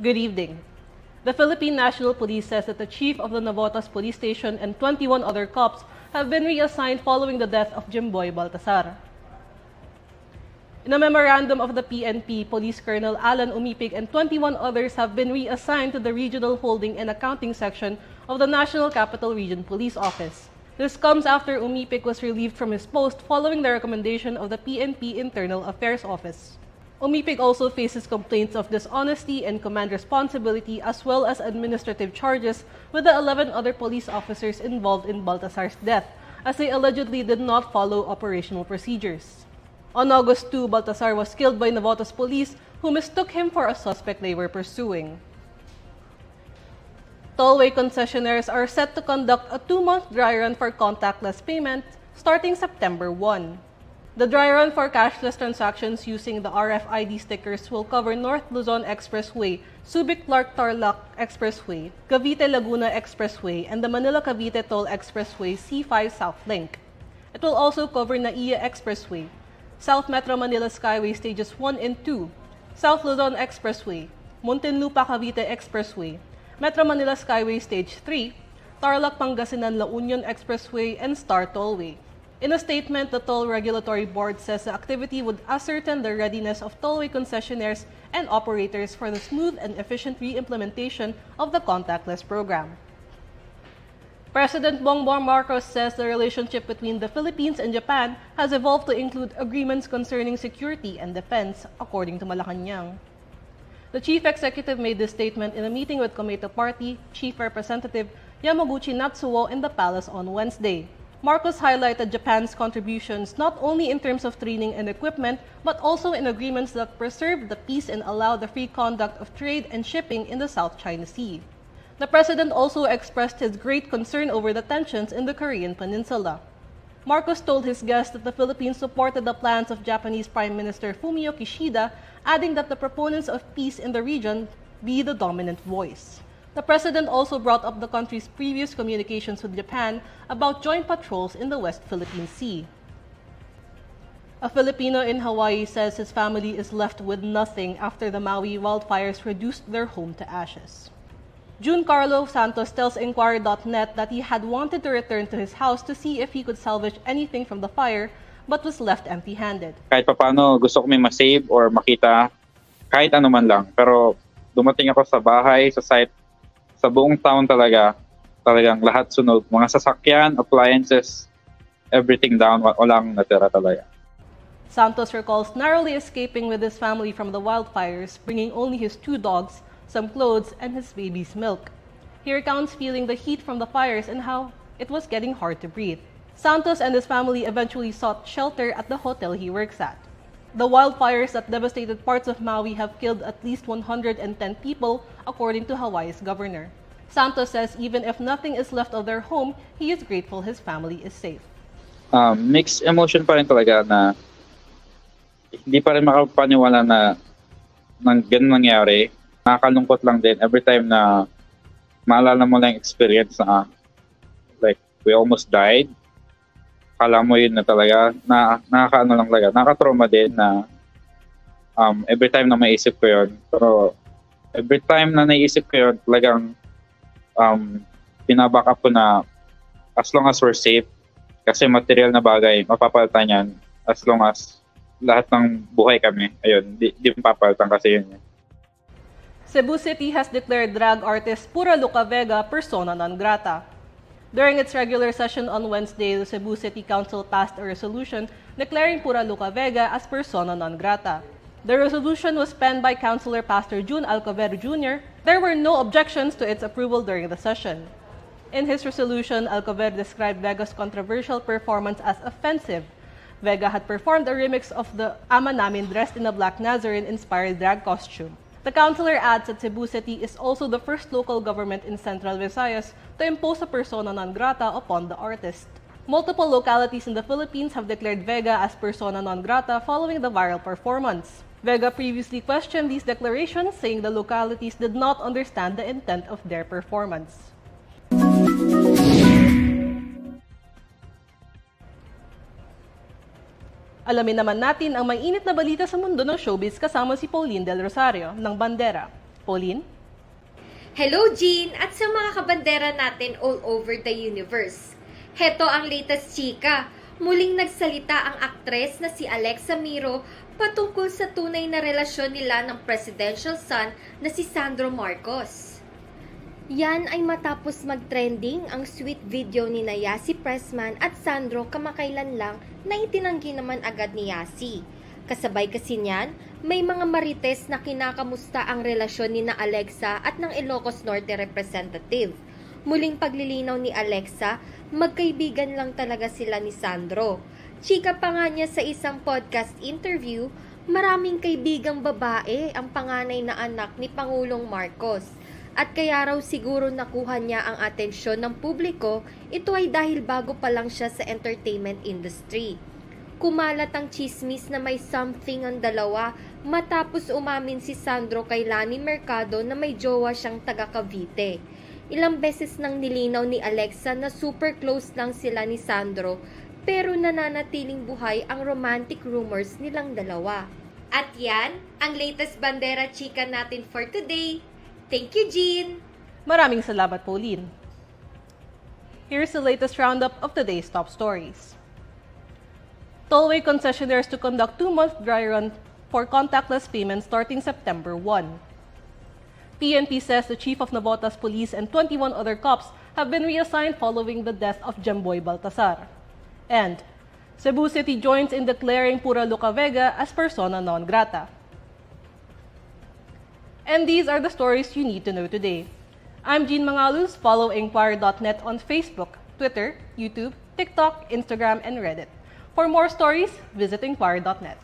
Good evening. The Philippine National Police says that the chief of the Navotas Police Station and 21 other cops have been reassigned following the death of Jemboy Baltazar. In a memorandum of the PNP, Police Colonel Alan Umipig and 21 others have been reassigned to the Regional Holding and Accounting Section of the National Capital Region Police Office. This comes after Umipig was relieved from his post following the recommendation of the PNP Internal Affairs Office. Umipig also faces complaints of dishonesty and command responsibility as well as administrative charges with the 11 other police officers involved in Baltazar's death, as they allegedly did not follow operational procedures. On August 2, Baltazar was killed by Navotas police who mistook him for a suspect they were pursuing. Tollway concessionaires are set to conduct a two-month dry run for contactless payment starting September 1. The dry run for cashless transactions using the RFID stickers will cover North Luzon Expressway, Subic Clark Tarlac Expressway, Cavite Laguna Expressway, and the Manila Cavite Toll Expressway C5 South Link. It will also cover NAIA Expressway, South Metro Manila Skyway Stages 1 and 2, South Luzon Expressway, Muntinlupa Cavite Expressway, Metro Manila Skyway Stage 3, Tarlac Pangasinan La Union Expressway, and Star Tollway. In a statement, the Toll Regulatory Board says the activity would ascertain the readiness of tollway concessionaires and operators for the smooth and efficient re-implementation of the contactless program. President Bongbong Marcos says the relationship between the Philippines and Japan has evolved to include agreements concerning security and defense, according to Malacanang. The chief executive made this statement in a meeting with Komeito Party Chief Representative Yamaguchi Natsuo in the palace on Wednesday. Marcos highlighted Japan's contributions not only in terms of training and equipment, but also in agreements that preserve the peace and allow the free conduct of trade and shipping in the South China Sea. The president also expressed his great concern over the tensions in the Korean peninsula. Marcos told his guests that the Philippines supported the plans of Japanese Prime Minister Fumio Kishida, adding that the proponents of peace in the region be the dominant voice. The president also brought up the country's previous communications with Japan about joint patrols in the West Philippine Sea. A Filipino in Hawaii says his family is left with nothing after the Maui wildfires reduced their home to ashes. June Carlo Santos tells Inquirer.net that he had wanted to return to his house to see if he could salvage anything from the fire, but was left empty-handed. Kahit paano gusto ko may masave or makita kahit ano man lang. Pero dumating ako sa bahay, sa site, sa buong town talaga, talagang lahat sunog. Mga sasakyan, appliances, everything down, walang natira talaga. Santos recalls narrowly escaping with his family from the wildfires, bringing only his two dogs some clothes, and his baby's milk. He recounts feeling the heat from the fires and how it was getting hard to breathe. Santos and his family eventually sought shelter at the hotel he works at. The wildfires that devastated parts of Maui have killed at least 110 people, according to Hawaii's governor. Santos says even if nothing is left of their home, he is grateful his family is safe. Um, mixed emotion pa rin talaga na hindi pa rin makapaniwala na nang ganun nangyari nakakalungkot lang din every time na maalala mo lang experience na like we almost died. Kala mo yun na talaga, na nakakaano lang talaga, nakaka-trauma din na um, every time na maisip ko yun. Pero every time na naisip ko yun, talagang um, pinaback up ko na as long as we're safe, kasi material na bagay, mapapalitan yan as long as lahat ng buhay kami. Ayun, di, di mapapalitan kasi yun. yun. Cebu City has declared drag artist Pura Luca Vega persona non grata. During its regular session on Wednesday, the Cebu City Council passed a resolution declaring Pura Luka Vega as persona non grata. The resolution was penned by Councilor Pastor June Alcover Jr. There were no objections to its approval during the session. In his resolution, Alcover described Vega's controversial performance as offensive. Vega had performed a remix of the Ama Namin dressed in a Black Nazarene-inspired drag costume. The councilor adds that Cebu City is also the first local government in Central Visayas to impose a persona non grata upon the artist. Multiple localities in the Philippines have declared Vega as persona non grata following the viral performance. Vega previously questioned these declarations, saying the localities did not understand the intent of their performance. Alamin naman natin ang mainit na balita sa mundo ng showbiz kasama si Pauline Del Rosario ng Bandera. Pauline? Hello, Jean! At sa mga kabandera natin all over the universe. Heto ang latest chika. Muling nagsalita ang aktres na si Alexa Miro patungkol sa tunay na relasyon nila ng presidential son na si Sandro Marcos. Yan ay matapos mag-trending ang sweet video ni na Yasi Pressman at Sandro kamakailan lang na itinanggi naman agad ni Yasi. Kasabay kasi niyan, may mga marites na kinakamusta ang relasyon ni na Alexa at ng Ilocos Norte representative. Muling paglilinaw ni Alexa, magkaibigan lang talaga sila ni Sandro. Chika pa nga niya sa isang podcast interview, maraming kaibigang babae ang panganay na anak ni Pangulong Marcos. At kaya raw siguro nakuha niya ang atensyon ng publiko, ito ay dahil bago pa lang siya sa entertainment industry. Kumalat ang chismis na may something ang dalawa matapos umamin si Sandro kay Lani Mercado na may jowa siyang taga Cavite. Ilang beses nang nilinaw ni Alexa na super close lang sila ni Sandro pero nananatiling buhay ang romantic rumors nilang dalawa. At yan, ang latest bandera chika natin for today. Thank you, Jean! Maraming salamat, Pauline. Here's the latest roundup of today's top stories. Tollway concessionaires to conduct two-month dry run for contactless payments starting September 1. PNP says the chief of Navotas Police and 21 other cops have been reassigned following the death of Jemboy Baltazar. And Cebu City joins in declaring Pura Luka Vega as persona non grata. And these are the stories you need to know today. I'm Jean Mangaluz. Follow Inquirer.net on Facebook, Twitter, YouTube, TikTok, Instagram, and Reddit. For more stories, visit Inquirer.net.